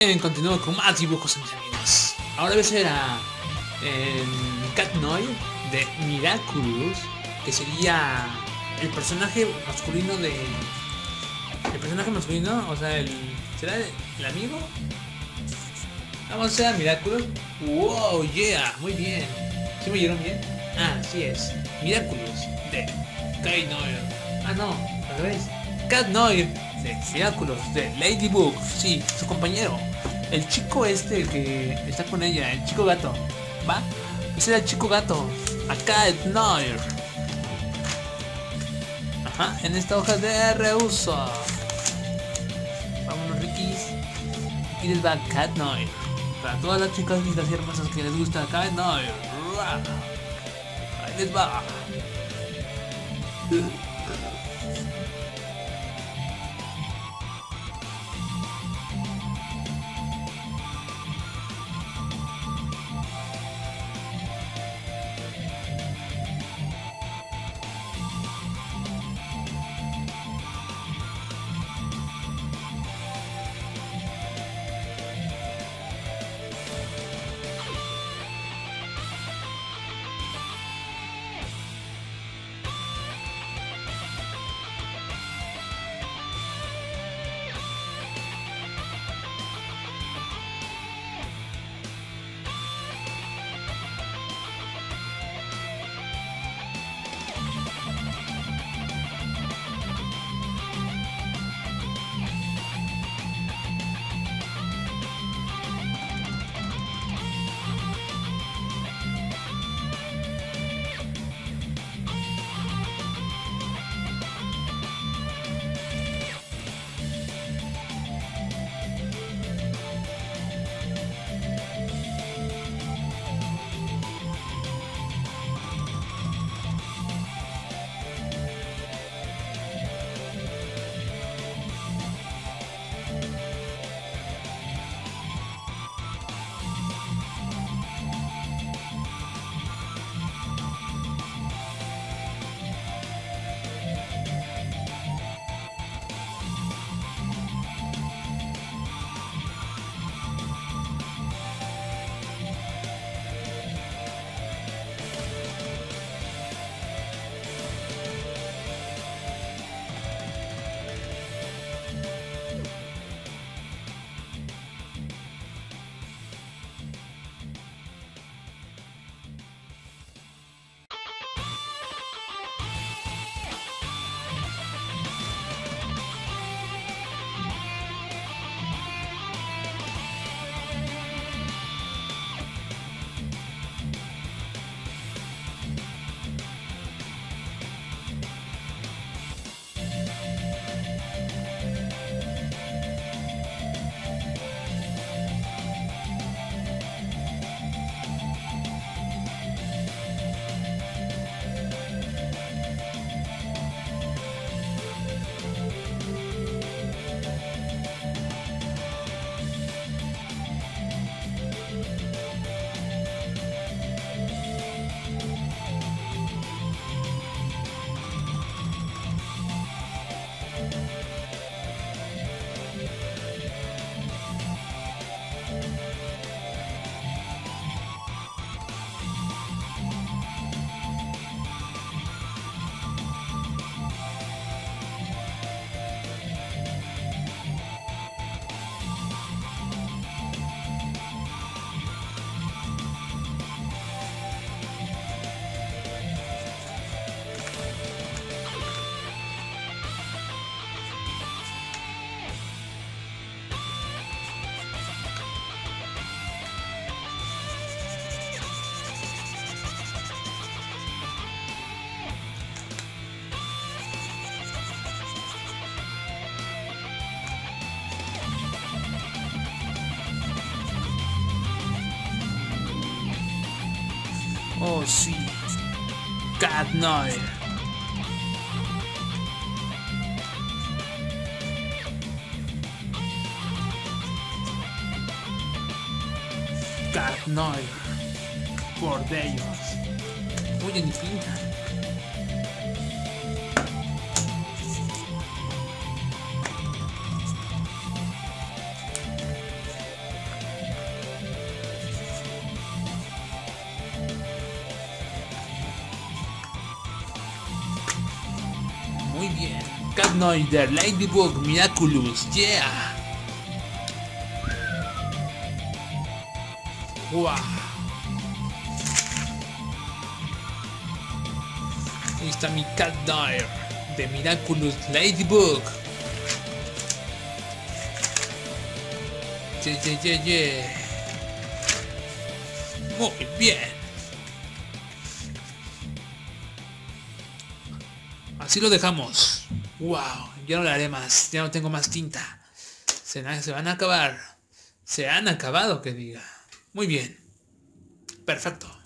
Bien, continuamos con más dibujos mis amigos. Ahora voy a hacer a el Cat Noir de Miraculous, que sería el personaje masculino de. El personaje masculino, o sea, el. ¿Será el amigo? Vamos a Miraculous. Wow, yeah, muy bien. ¿Sí me oyeron bien? Ah, sí es. Miraculous de Cat Noir. Ah, no, al revés. Cat Noir de Miraculous de Ladybug. Sí, su compañero. El chico este que está con ella, el chico gato. ¿Va? Ese era el chico gato. Acá Cat Noir. Ajá, en esta hoja de reuso. Vámonos, Rikis. Aquí les va Cat Noir. Para todas las chicas y hermosas que les gusta Cat Noir. Ahí les va. Oh sí, Cat Noir. Cat Noir. Por ellos. Oye, ni pinta. Knight de Ladybug Miraculous. Yeah. Wow. Ahí está mi Cat Dire de Miraculous Ladybug. Yeah, yeah, yeah, yeah. Muy bien. Así lo dejamos. Wow, ya no le haré más. Ya no tengo más tinta. Se, se van a acabar. Se han acabado, que diga. Muy bien. Perfecto.